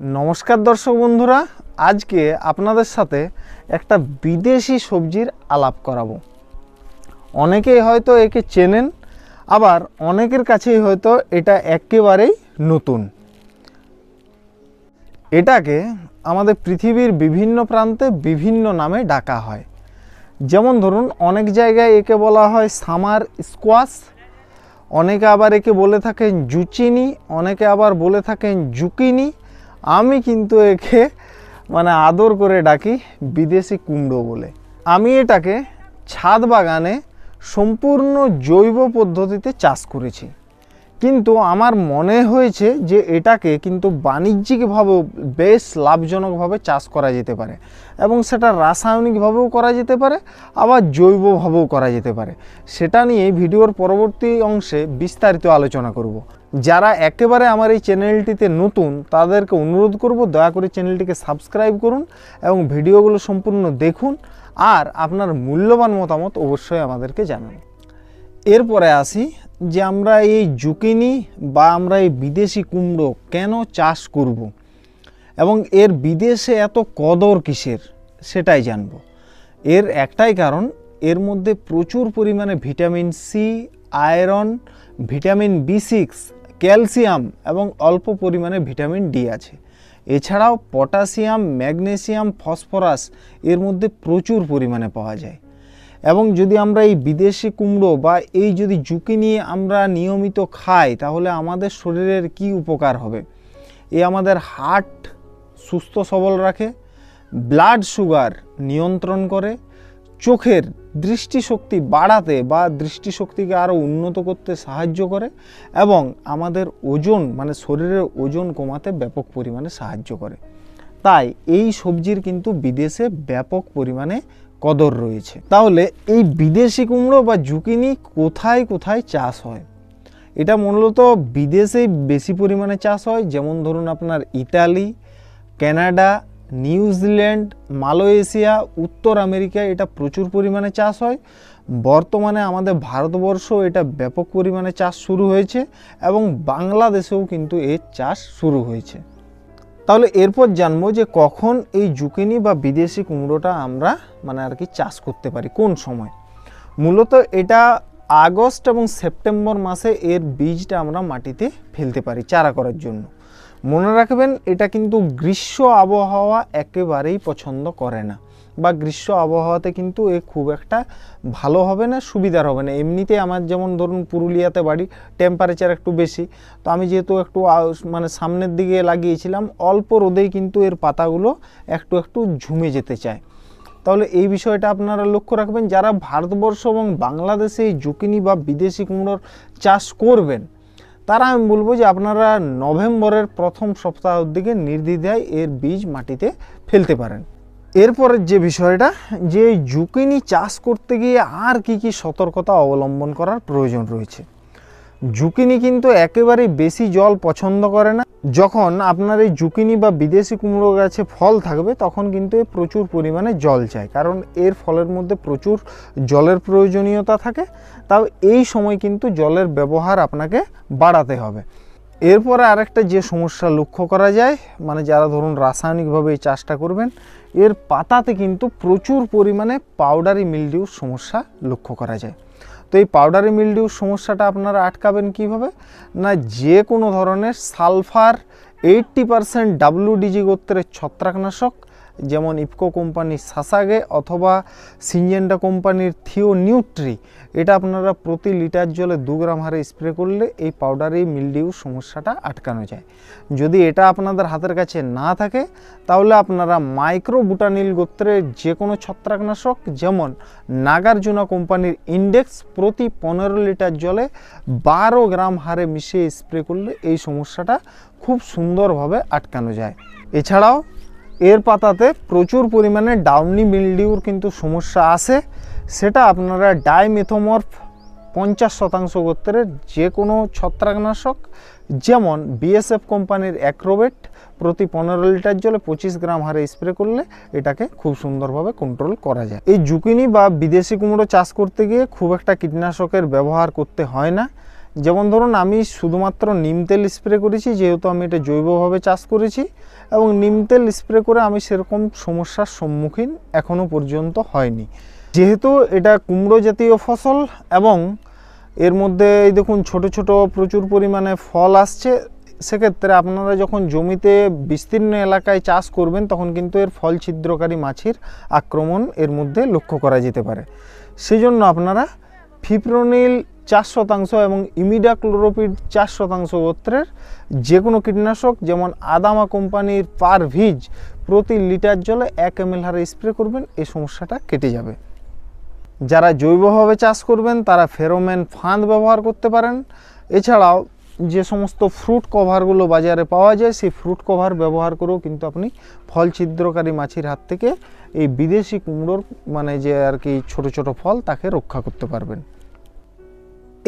নমস্কার দর্শক বন্ধুরা, আজকে আপনাদের সাথে একটা বিদেশি সবজির আলাপ করাবো। অনেকেই হয়তো একে চেনেন, আবার অনেকের কাছেই হয়তো এটা একেবারেই নতুন। এটাকে আমাদের পৃথিবীর বিভিন্ন প্রান্তে বিভিন্ন নামে ডাকা হয়। যেমন ধরুন, অনেক জায়গায় একে বলা হয় সামার স্কোয়াশ, অনেকে আবার একে বলে থাকেন জুচিনি, অনেকে আবার বলে থাকেন জুকিনি আমি কিন্তু একে মানে আদর করে ডাকি বিদেশি কুমড়ো বলে। আমি এটাকে ছাদ বাগানে সম্পূর্ণ জৈব পদ্ধতিতে চাষ করেছি। কিন্তু আমার মনে হয়েছে যে এটাকে কিন্তু বাণিজ্যিকভাবেও বেশ লাভজনকভাবে চাষ করা যেতে পারে এবং সেটা রাসায়নিকভাবেও করা যেতে পারে, আবার জৈবভাবেও করা যেতে পারে। সেটা নিয়ে ভিডিওর পরবর্তী অংশে বিস্তারিত আলোচনা করব। যারা একেবারে আমার এই চ্যানেলটিতে নতুন, তাদেরকে অনুরোধ করব, দয়া করে চ্যানেলটিকে সাবস্ক্রাইব করুন এবং ভিডিওগুলো সম্পূর্ণ দেখুন আর আপনার মূল্যবান মতামত অবশ্যই আমাদেরকে জানান। এরপরে আসি যে আমরা এই জুকিনি বা আমরা এই বিদেশি কুমড়ো কেন চাষ করব এবং এর বিদেশে এত কদর কিসের সেটাই জানব। এর একটাই কারণ, এর মধ্যে প্রচুর পরিমাণে vitamin C, iron, vitamin B six calcium এবং অল্প পরিমাণে ভিটামিন ডি আছে। এছাড়াও পটাশিয়াম, ম্যাগনেসিয়াম, ফসফরাস এর মধ্যে প্রচুর পরিমাণে পাওয়া যায়। এবং যদি আমরা এই বিদেশি কুমড়ো বা এই যদি ঝুঁকি নিয়ে আমরা নিয়মিত খাই, তাহলে আমাদের শরীরের কি উপকার হবে? এ আমাদের হার্ট সুস্থ সবল রাখে, ব্লাড সুগার নিয়ন্ত্রণ করে চোখের দৃষ্টিশক্তি বাড়াতে বা দৃষ্টিশক্তিকে আরও উন্নত করতে সাহায্য করে এবং আমাদের ওজন মানে শরীরের ওজন কমাতে ব্যাপক পরিমাণে সাহায্য করে। তাই এই সবজির কিন্তু বিদেশে ব্যাপক পরিমাণে কদর রয়েছে। তাহলে এই বিদেশি কুমড়ো বা জুকিনি কোথায় কোথায় চাষ হয়? এটা মূলত বিদেশেই বেশি পরিমাণে চাষ হয়, যেমন ধরুন আপনার ইতালি, কানাডা নিউজিল্যান্ড, মালয়েশিয়া, উত্তর আমেরিকায় এটা প্রচুর পরিমাণে চাষ হয়। বর্তমানে আমাদের ভারতবর্ষ এটা ব্যাপক পরিমাণে চাষ শুরু হয়েছে এবং বাংলাদেশেও কিন্তু এর চাষ শুরু হয়েছে। তাহলে এরপর জানব যে কখন এই জুকিনি বা বিদেশি কুমড়োটা আমরা মানে আর কি চাষ করতে পারি, কোন সময়? মূলত এটা আগস্ট এবং সেপ্টেম্বর মাসে এর বীজটা আমরা মাটিতে ফেলতে পারি চারা করার জন্য। মনে রাখবেন, এটা কিন্তু গ্রীষ্ম আবহাওয়া একেবারেই পছন্দ করে না। বা গ্রীষ্ম আবহাওয়াতে কিন্তু এ খুব একটা ভালো হবে না, সুবিধার হবে না। এমনিতে আমার যেমন ধরুন পুরুলিয়াতে বাড়ি টেম্পারেচার একটু বেশি। তো আমি যেহেতু একটু মানে সামনের দিকে লাগিয়েছিলাম, অল্প রোদেই কিন্তু এর পাতাগুলো একটু একটু ঝুমে যেতে চায়। তাহলে এই বিষয়টা আপনারা লক্ষ্য রাখবেন, যারা ভারতবর্ষ এবং বাংলাদেশে এই জুকিনি বা বিদেশি কুমড়োর চাষ করবেন তারা আমি বলব যে আপনারা নভেম্বরের প্রথম সপ্তাহের দিকে নির্দ্বিধায় এর বীজ মাটিতে ফেলতে পারেন। এরপরের যে বিষয়টা, যে জুকিনি চাষ করতে গিয়ে আর কি কি সতর্কতা অবলম্বন করার প্রয়োজন রয়েছে। জুকিনি কিন্তু একেবারেই বেশি জল পছন্দ করে না যখন আপনার এই জুকিনি বা বিদেশি কুমড়ো গাছে ফল থাকবে, তখন কিন্তু প্রচুর পরিমাণে জল চায় কারণ এর ফলের মধ্যে প্রচুর জলের প্রয়োজনীয়তা থাকে। তাও এই সময় কিন্তু জলের ব্যবহার আপনাকে বাড়াতে হবে। এরপরে আরেকটা যে সমস্যা লক্ষ্য করা যায় মানে যারা ধরুন রাসায়নিকভাবে এই চাষটা করবেন, এর পাতাতে কিন্তু প্রচুর পরিমাণে পাউডারি মিলডিউর সমস্যা লক্ষ্য করা যায়। তো এই পাউডারি মিলডিউর সমস্যাটা আপনারা আটকাবেন কীভাবে? না, যে কোনো ধরনের সালফার এইট্টি পারসেন্ট ডাব্লিউডিজি গোত্রের ছত্রাকনাশক যেমন ইফকো কোম্পানির সাসাগে অথবা সিনজেন্ডা কোম্পানির থিও নিউট্রি, এটা আপনারা প্রতি লিটার জলে দু গ্রাম হারে স্প্রে করলে এই পাউডারি মিলডিউ সমস্যাটা আটকানো যায়। যদি এটা আপনাদের হাতের কাছে না থাকে, তাহলে আপনারা মাইক্রো বুটানিল গোত্রের যে কোনো ছত্রাকনাশক, যেমন নাগার্জুনা কোম্পানির ইন্ডেক্স প্রতি পনেরো লিটার জলে বারো গ্রাম হারে মিশিয়ে স্প্রে করলে এই সমস্যাটা খুব সুন্দরভাবে আটকানো যায়। এছাড়াও এর পাতাতে প্রচুর পরিমাণে ডাউনি মিলডিউর কিন্তু সমস্যা আসে সেটা আপনারা ডাইমেথোমর্ফ পঞ্চাশ শতাংশ গোত্রের যে কোনো ছত্রাকনাশক, যেমন বিএসএফ কোম্পানির অ্যাক্রোবেট, প্রতি পনেরো লিটার জলে পঁচিশ গ্রাম হারে স্প্রে করলে এটাকে খুব সুন্দরভাবে কন্ট্রোল করা যায়। এই জুকিনি বা বিদেশি কুমড়ো চাষ করতে গিয়ে খুব একটা কীটনাশকের ব্যবহার করতে হয় না। যেমন ধরুন, আমি শুধুমাত্র নিম তেল স্প্রে করেছি, যেহেতু আমি এটা জৈবভাবে চাষ করেছি এবং নিম তেল স্প্রে করে আমি সেরকম সমস্যার সম্মুখীন এখনও পর্যন্ত হয়নি। যেহেতু এটা কুমড়ো জাতীয় ফসল এবং এর মধ্যে এই দেখুন, ছোট ছোট প্রচুর পরিমাণে ফল আসছে, সেক্ষেত্রে আপনারা যখন জমিতে বিস্তীর্ণ এলাকায় চাষ করবেন, তখন কিন্তু এর ফল ছিদ্রকারী মাছির আক্রমণ এর মধ্যে লক্ষ্য করা যেতে পারে। সেই জন্য আপনারা ফিপ্রোনিল চার শতাংশ এবং ইমিডাক্লোরোপিড চার শতাংশ গোত্রের যে কোনো কীটনাশক, যেমন আদামা কোম্পানির পার ভিজ প্রতি লিটার জলে এক এম হারে স্প্রে করবেন এই সমস্যাটা কেটে যাবে। যারা জৈবভাবে চাষ করবেন, তারা ফেরোমেন ফাঁদ ব্যবহার করতে পারেন। এছাড়াও যে সমস্ত ফ্রুট কভারগুলো বাজারে পাওয়া যায়, সেই ফ্রুট কভার ব্যবহার করেও কিন্তু আপনি ফল ছিদ্রকারী মাছির হাত থেকে এই বিদেশি কুমড়োর মানে যে আর কি ছোট ছোট ফল, তাকে রক্ষা করতে পারবেন।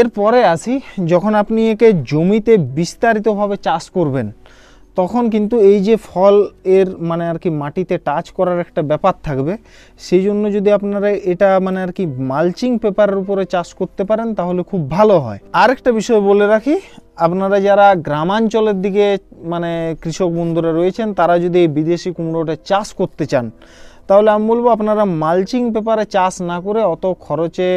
এরপরে আসি, যখন আপনি একে জমিতে বিস্তারিতভাবে চাষ করবেন, তখন কিন্তু এই যে ফল এর মানে আর কি মাটিতে টাচ করার একটা ব্যাপার থাকবে, সেই জন্য যদি আপনারা এটা মানে আর কি মালচিং পেপারের উপরে চাষ করতে পারেন, তাহলে খুব ভালো হয়। আরেকটা বিষয় বলে রাখি, আপনারা যারা গ্রামাঞ্চলের দিকে মানে কৃষক বন্ধুরা রয়েছেন, তারা যদি এই বিদেশি কুমড়োটা চাষ করতে চান তাহলে আমি বলব আপনারা মালচিং পেপারে চাষ না করে অত খরচে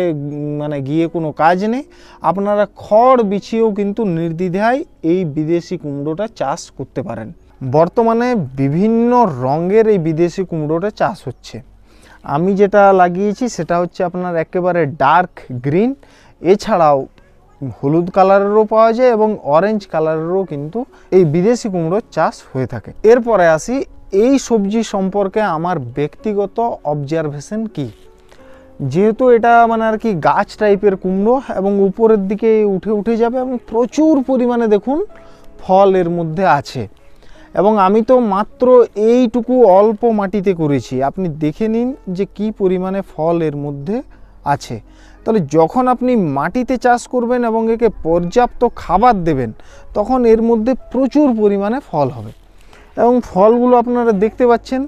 মানে গিয়ে কোনো কাজ নেই। আপনারা খড় বিছিয়েও কিন্তু নির্দ্বিধায় এই বিদেশি কুমড়োটা চাষ করতে পারেন। বর্তমানে বিভিন্ন রঙের এই বিদেশি কুমড়োটা চাষ হচ্ছে। আমি যেটা লাগিয়েছি সেটা হচ্ছে আপনার একেবারে ডার্ক গ্রিন এছাড়াও হলুদ কালারেরও পাওয়া যায় এবং অরেঞ্জ কালারেরও কিন্তু এই বিদেশি কুমড়োর চাষ হয়ে থাকে। এরপরে আসি এই সবজি সম্পর্কে আমার ব্যক্তিগত অবজারভেশন কি? যেহেতু এটা মানে আর কি গাছ টাইপের কুমড়ো এবং উপরের দিকে উঠে উঠে যাবে এবং প্রচুর পরিমাণে দেখুন ফল এর মধ্যে আছে। এবং আমি তো মাত্র এইটুকু অল্প মাটিতে করেছি। আপনি দেখে নিন যে কি পরিমাণে ফল এর মধ্যে আছে। তাহলে যখন আপনি মাটিতে চাষ করবেন এবং একে পর্যাপ্ত খাবার দেবেন, তখন এর মধ্যে প্রচুর পরিমাণে ফল হবে। এবং ফলগুলো আপনারা দেখতে পাচ্ছেন,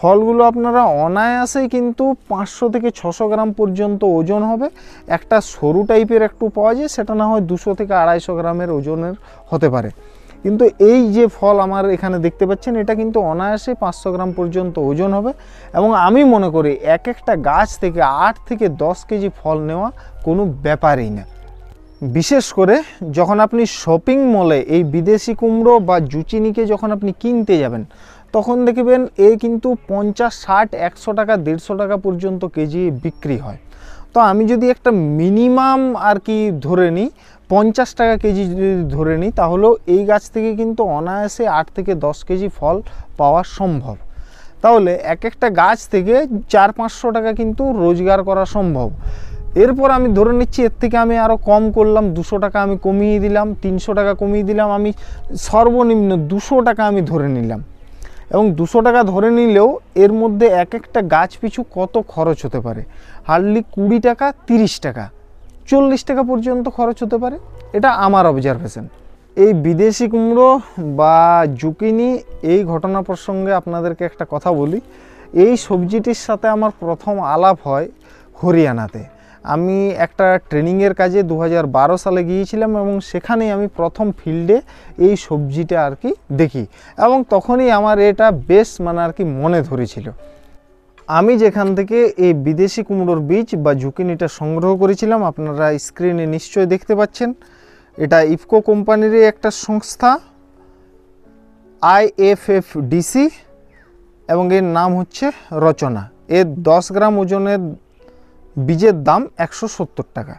ফলগুলো আপনারা অনায়াসেই কিন্তু পাঁচশো থেকে ছশো গ্রাম পর্যন্ত ওজন হবে। একটা সরু টাইপের একটু পাওয়া যায়, সেটা না হয় দুশো থেকে আড়াইশো গ্রামের ওজনের হতে পারে। কিন্তু এই যে ফল আমার এখানে দেখতে পাচ্ছেন, এটা কিন্তু অনায়াসে পাঁচশো গ্রাম পর্যন্ত ওজন হবে এবং আমি মনে করি এক একটা গাছ থেকে আট থেকে দশ কেজি ফল নেওয়া কোনো ব্যাপারই না। বিশেষ করে যখন আপনি শপিং মলে এই বিদেশি কুমড়ো বা জুচিনিকে যখন আপনি কিনতে যাবেন, তখন দেখবেন এ কিন্তু পঞ্চাশ, ষাট, একশো টাকা, দেড়শো টাকা পর্যন্ত কেজি বিক্রি হয়। তো আমি যদি একটা মিনিমাম আর কি ধরে নিই, পঞ্চাশ টাকা কেজি যদি ধরে নিই, তাহলেও এই গাছ থেকে কিন্তু অনায়াসে আট থেকে দশ কেজি ফল পাওয়া সম্ভব। তাহলে এক একটা গাছ থেকে চার, পাঁচশো টাকা কিন্তু রোজগার করা সম্ভব। এরপর আমি ধরে নিচ্ছি, এর থেকে আমি আরও কম করলাম, দুশো টাকা আমি কমিয়ে দিলাম, তিনশো টাকা কমিয়ে দিলাম, আমি সর্বনিম্ন দুশো টাকা আমি ধরে নিলাম। এবং দুশো টাকা ধরে নিলেও এর মধ্যে এক একটা গাছ পিছু কত খরচ হতে পারে? হার্ডলি কুড়ি টাকা, তিরিশ টাকা, চল্লিশ টাকা পর্যন্ত খরচ হতে পারে। এটা আমার অবজারভেশন এই বিদেশি কুমড়ো বা জুকিনি, এই ঘটনা প্রসঙ্গে আপনাদেরকে একটা কথা বলি। এই সবজিটির সাথে আমার প্রথম আলাপ হয় হরিয়ানাতে। আমি একটা ট্রেনিংয়ের কাজে দু হাজার বারো সালে গিয়েছিলাম এবং সেখানেই আমি প্রথম ফিল্ডে এই সবজিটা আর কি দেখি এবং তখনই আমার এটা বেশ মানে আর কি মনে ধরেছিল। আমি যেখান থেকে এই বিদেশি কুমড়োর বীজ বা জুকিনিটা সংগ্রহ করেছিলাম, আপনারা স্ক্রিনে নিশ্চয়ই দেখতে পাচ্ছেন, এটা ইফকো কোম্পানিরই একটা সংস্থা, আইএফএফডিসি এবং এর নাম হচ্ছে রচনা। এর দশ গ্রাম ওজনের বীজের দাম একশো সত্তর টাকা।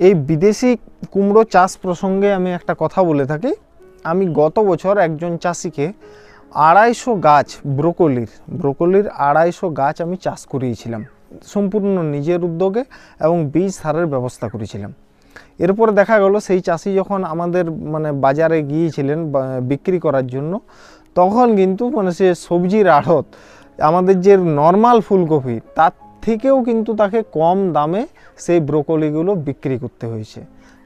এই বিদেশি কুমড়ো চাষ প্রসঙ্গে আমি একটা কথা বলে থাকি। আমি গত বছর একজন চাষিকে আড়াইশো গাছ ব্রোকলির ব্রোকলির আড়াইশো গাছ আমি চাষ করিয়েছিলাম। সম্পূর্ণ নিজের উদ্যোগে এবং বীজ সারের ব্যবস্থা করেছিলাম। এরপর দেখা গেল সেই চাষি যখন আমাদের মানে বাজারে গিয়েছিলেন বিক্রি করার জন্য, তখন কিন্তু মানে সে সবজির আড়ত আমাদের যে নর্মাল ফুলকপি, তার থেকেও কিন্তু তাকে কম দামে সেই ব্রোকলিগুলো বিক্রি করতে হয়েছে।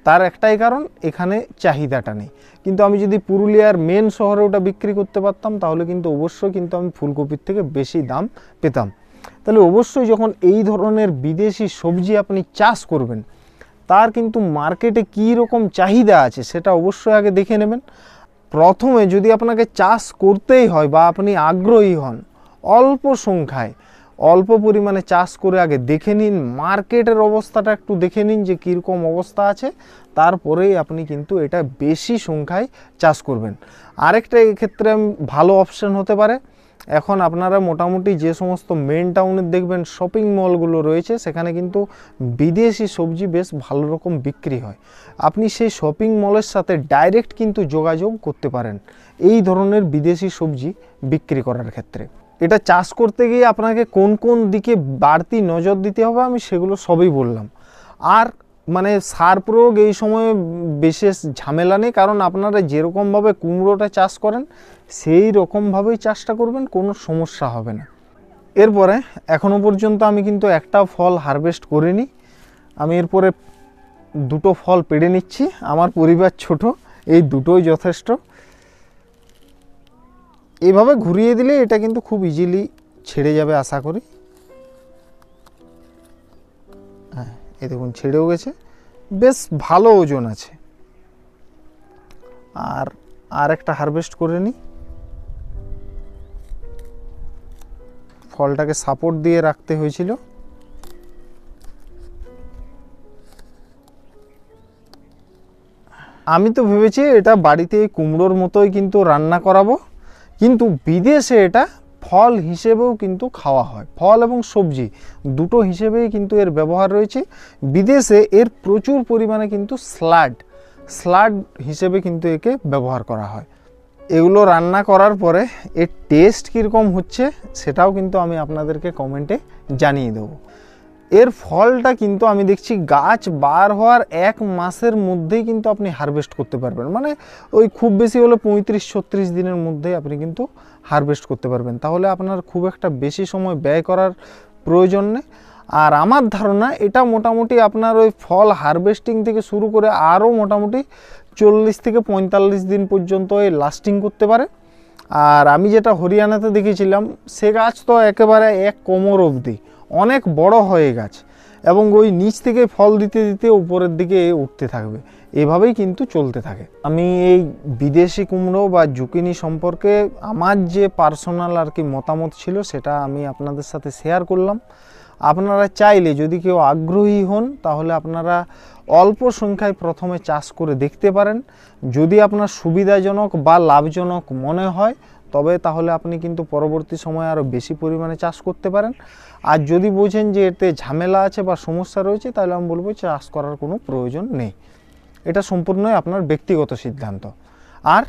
তার একটাই কারণ, এখানে চাহিদাটা নেই। কিন্তু আমি যদি পুরুলিয়ার মেন শহরে ওটা বিক্রি করতে পারতাম, তাহলে কিন্তু অবশ্যই কিন্তু আমি ফুলকপির থেকে বেশি দাম পেতাম। তাহলে অবশ্যই যখন এই ধরনের বিদেশি সবজি আপনি চাষ করবেন, তার কিন্তু মার্কেটে কী রকম চাহিদা আছে সেটা অবশ্যই আগে দেখে নেবেন। প্রথমে যদি আপনাকে চাষ করতেই হয় বা আপনি আগ্রহী হন অল্প সংখ্যায়, অল্প পরিমাণে চাষ করে আগে দেখে নিন, মার্কেটের অবস্থাটা একটু দেখে নিন যে কীরকম অবস্থা আছে, তারপরেই আপনি কিন্তু এটা বেশি সংখ্যায় চাষ করবেন। আরেকটা এক্ষেত্রে ভালো অপশান হতে পারে। এখন আপনারা মোটামুটি যে সমস্ত মেন টাউনের দেখবেন শপিং মলগুলো রয়েছে, সেখানে কিন্তু বিদেশি সবজি বেশ ভালো রকম বিক্রি হয়। আপনি সেই শপিং মলের সাথে ডাইরেক্ট কিন্তু যোগাযোগ করতে পারেন, এই ধরনের বিদেশি সবজি বিক্রি করার ক্ষেত্রে। এটা চাষ করতে গিয়ে আপনাকে কোন কোন দিকে বাড়তি নজর দিতে হবে আমি সেগুলো সবই বললাম। আর মানে সার প্রয়োগ এই সময়ে বিশেষ ঝামেলা নেই, কারণ আপনারা যেরকমভাবে কুমড়োটা চাষ করেন, সেই রকমভাবেই চাষটা করবেন, কোনো সমস্যা হবে না। এরপরে এখনও পর্যন্ত আমি কিন্তু একটা ফল হারভেস্ট করিনি। আমি এরপরে দুটো ফল পেড়ে নিচ্ছি, আমার পরিবার ছোট, এই দুটোই যথেষ্ট। এইভাবে ঘুরিয়ে দিলে এটা কিন্তু খুব ইজিলি ছেড়ে যাবে আশা করি। হ্যাঁ এই দেখুন, ছেড়েও গেছে। বেশ ভালো ওজন আছে। আর আর একটা হারভেস্ট করে নিই। ফলটাকে সাপোর্ট দিয়ে রাখতে হয়েছিল। আমি তো ভেবেছি এটা বাড়িতে কুমড়োর মতোই কিন্তু রান্না করাবো। কিন্তু বিদেশে এটা ফল হিসেবেও কিন্তু খাওয়া হয়। ফল এবং সবজি দুটো হিসেবেই কিন্তু এর ব্যবহার রয়েছে। বিদেশে এর প্রচুর পরিমাণে কিন্তু স্লাড স্লাড হিসেবে কিন্তু একে ব্যবহার করা হয়। এগুলো রান্না করার পরে এর টেস্ট কীরকম হচ্ছে সেটাও কিন্তু আমি আপনাদেরকে কমেন্টে জানিয়ে দেবো। এর ফলটা কিন্তু আমি দেখছি গাছ বার হওয়ার এক মাসের মধ্যেই কিন্তু আপনি হারভেস্ট করতে পারবেন। মানে ওই খুব বেশি হলে পঁয়ত্রিশ, ছত্রিশ দিনের মধ্যেই আপনি কিন্তু হারভেস্ট করতে পারবেন। তাহলে আপনার খুব একটা বেশি সময় ব্যয় করার প্রয়োজন নেই। আর আমার ধারণা এটা মোটামুটি আপনার ওই ফল হারভেস্টিং থেকে শুরু করে আরও মোটামুটি চল্লিশ থেকে পঁয়তাল্লিশ দিন পর্যন্ত এই লাস্টিং করতে পারে। আর আমি যেটা হরিয়ানাতে দেখেছিলাম, সে গাছ তো একেবারে এক কোমর অবধি। অনেক বড় হয়ে গাছ এবং ওই নিচ থেকে ফল দিতে দিতে উপরের দিকে উঠতে থাকবে। এভাবেই কিন্তু চলতে থাকে। আমি এই বিদেশি কুমড়ো বা জুকিনি সম্পর্কে আমার যে পার্সোনাল আর কি মতামত ছিল সেটা আমি আপনাদের সাথে শেয়ার করলাম। আপনারা চাইলে যদি কেউ আগ্রহী হন, তাহলে আপনারা অল্প সংখ্যায় প্রথমে চাষ করে দেখতে পারেন। যদি আপনার সুবিধাজনক বা লাভজনক মনে হয় তবে তাহলে আপনি কিন্তু পরবর্তী সময়ে আরও বেশি পরিমাণে চাষ করতে পারেন। আর যদি বোঝেন যে এতে ঝামেলা আছে বা সমস্যা রয়েছে, তাহলে আমি বলব চাষ করার কোনো প্রয়োজন নেই। এটা সম্পূর্ণই আপনার ব্যক্তিগত সিদ্ধান্ত। আর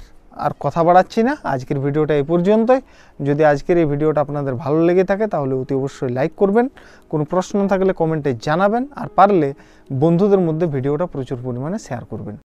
আর কথা বাড়াচ্ছি না, আজকের ভিডিওটা এই পর্যন্তই। যদি আজকের এই ভিডিওটা আপনাদের ভালো লেগে থাকে, তাহলে অতি অবশ্যই লাইক করবেন। কোনো প্রশ্ন থাকলে কমেন্টে জানাবেন। আর পারলে বন্ধুদের মধ্যে ভিডিওটা প্রচুর পরিমাণে শেয়ার করবেন।